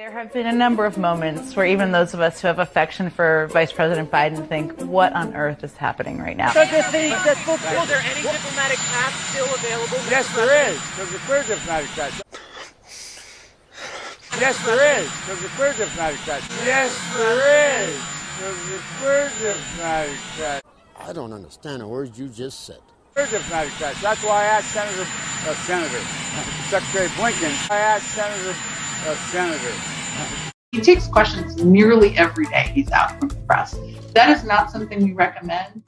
There have been a number of moments where even those of us who have affection for Vice President Biden think, what on earth is happening right now? Does the, does fulfill, there any diplomatic path still available? Yes, there is. There's a clear diplomatic path. Yes, there is. There's a clear diplomatic path. Yes, there is. There's a clear diplomatic path. I don't understand the words you just said. Clear diplomatic path. That's why I asked Senator, uh, Senator, Secretary Blinken. I asked Senator, uh, Senator. He takes questions nearly every day he's out from the press. That is not something we recommend.